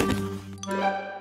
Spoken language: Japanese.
you